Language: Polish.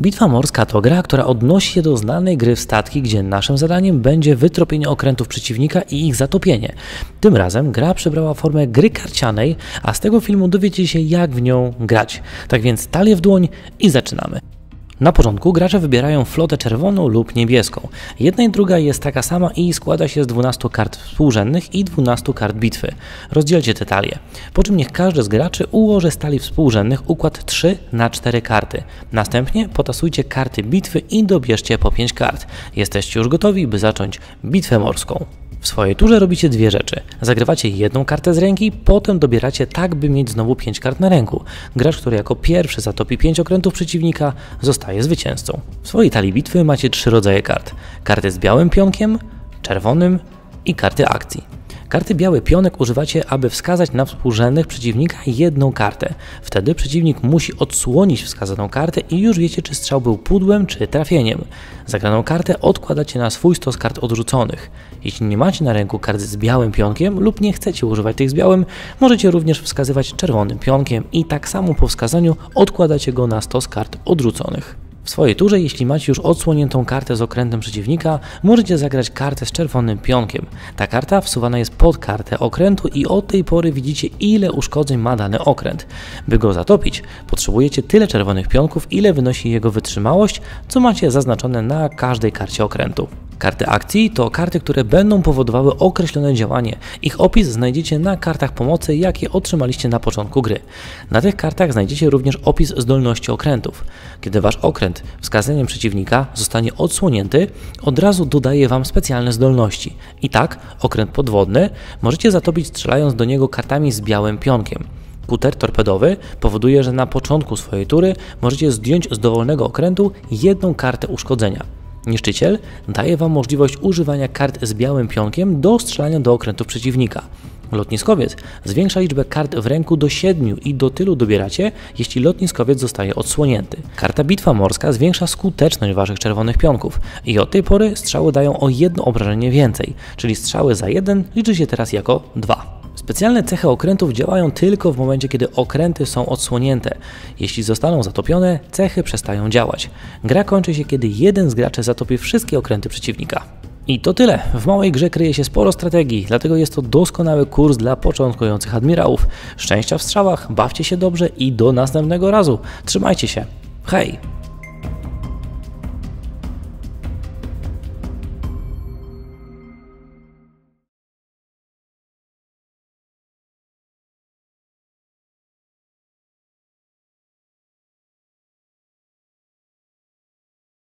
Bitwa morska to gra, która odnosi się do znanej gry w statki, gdzie naszym zadaniem będzie wytropienie okrętów przeciwnika i ich zatopienie. Tym razem gra przybrała formę gry karcianej, a z tego filmu dowiecie się jak w nią grać. Tak więc talię w dłoń i zaczynamy. Na początku gracze wybierają flotę czerwoną lub niebieską. Jedna i druga jest taka sama i składa się z 12 kart współrzędnych i 12 kart bitwy. Rozdzielcie te talie. Po czym niech każdy z graczy ułoży z talii współrzędnych układ 3 na 4 karty. Następnie potasujcie karty bitwy i dobierzcie po 5 kart. Jesteście już gotowi, by zacząć bitwę morską. W swojej turze robicie dwie rzeczy. Zagrywacie jedną kartę z ręki, potem dobieracie tak, by mieć znowu 5 kart na ręku. Gracz, który jako pierwszy zatopi 5 okrętów przeciwnika, zostaje zwycięzcą. W swojej talii bitwy macie trzy rodzaje kart. Karty z białym pionkiem, czerwonym i karty akcji. Karty biały pionek używacie, aby wskazać na współrzędnych przeciwnika jedną kartę. Wtedy przeciwnik musi odsłonić wskazaną kartę i już wiecie, czy strzał był pudłem, czy trafieniem. Zagraną kartę odkładacie na swój stos kart odrzuconych. Jeśli nie macie na ręku kart z białym pionkiem lub nie chcecie używać tych z białym, możecie również wskazywać czerwonym pionkiem i tak samo po wskazaniu odkładacie go na stos kart odrzuconych. W swojej turze, jeśli macie już odsłoniętą kartę z okrętem przeciwnika, możecie zagrać kartę z czerwonym pionkiem. Ta karta wsuwana jest pod kartę okrętu i od tej pory widzicie ile uszkodzeń ma dany okręt. By go zatopić, potrzebujecie tyle czerwonych pionków, ile wynosi jego wytrzymałość, co macie zaznaczone na każdej karcie okrętu. Karty akcji to karty, które będą powodowały określone działanie. Ich opis znajdziecie na kartach pomocy, jakie otrzymaliście na początku gry. Na tych kartach znajdziecie również opis zdolności okrętów. Kiedy wasz okręt wskazaniem przeciwnika zostanie odsłonięty, od razu dodaje wam specjalne zdolności. I tak, okręt podwodny możecie zatopić strzelając do niego kartami z białym pionkiem. Kuter torpedowy powoduje, że na początku swojej tury możecie zdjąć z dowolnego okrętu jedną kartę uszkodzenia. Niszczyciel daje Wam możliwość używania kart z białym pionkiem do strzelania do okrętów przeciwnika. Lotniskowiec zwiększa liczbę kart w ręku do 7 i do tylu dobieracie, jeśli lotniskowiec zostaje odsłonięty. Karta Bitwa Morska zwiększa skuteczność Waszych czerwonych pionków i od tej pory strzały dają o jedno obrażenie więcej, czyli strzały za jeden liczy się teraz jako 2. Specjalne cechy okrętów działają tylko w momencie, kiedy okręty są odsłonięte. Jeśli zostaną zatopione, cechy przestają działać. Gra kończy się, kiedy jeden z graczy zatopi wszystkie okręty przeciwnika. I to tyle. W małej grze kryje się sporo strategii, dlatego jest to doskonały kurs dla początkujących admirałów. Szczęścia w strzałach, bawcie się dobrze i do następnego razu. Trzymajcie się. Hej!